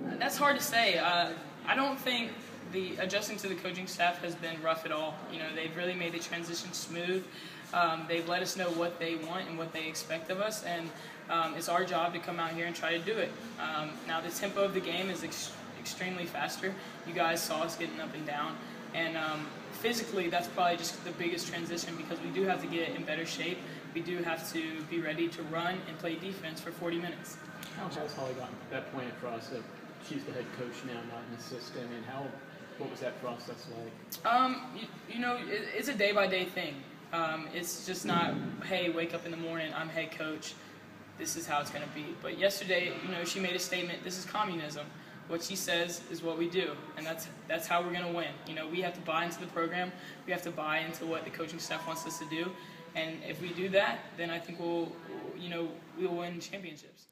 That's hard to say. Uh, I don't think the adjusting to the coaching staff has been rough at all. You know, they've really made the transition smooth. Um, they've let us know what they want and what they expect of us, and um, it's our job to come out here and try to do it. Um, now, the tempo of the game is ex extremely faster. You guys saw us getting up and down, and um, physically, that's probably just the biggest transition because we do have to get in better shape. We do have to be ready to run and play defense for 40 minutes. How has Holly gotten that point for us? She's the head coach now, not an assistant, and how what was that process like? Um, you, you know, it, it's a day by day thing. Um, it's just not, hey, wake up in the morning, I'm head coach, this is how it's going to be. But yesterday, you know, she made a statement, this is communism. What she says is what we do, and that's that's how we're going to win. You know, we have to buy into the program, we have to buy into what the coaching staff wants us to do, and if we do that, then I think we'll, you know, we'll win championships.